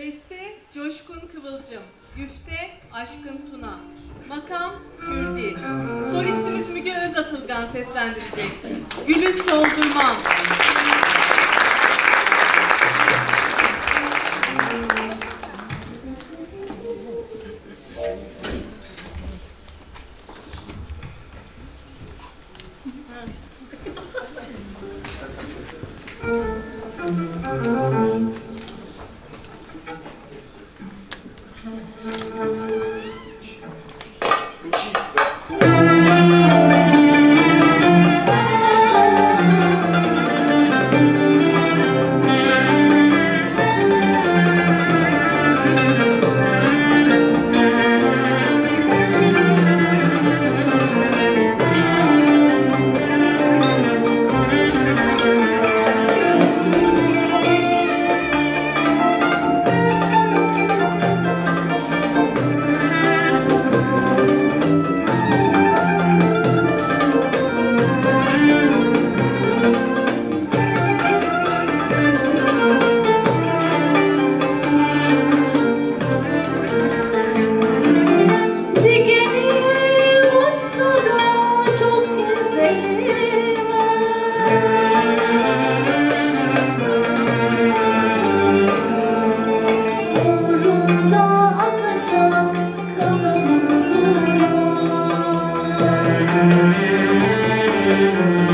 Beste Coşkun Kıvılcım. Güfte Aşkın Tuna. Makam Kürdi. Solistimiz Müge Özatılgan seslendirecek. Gülü Soldurmam. Thank you.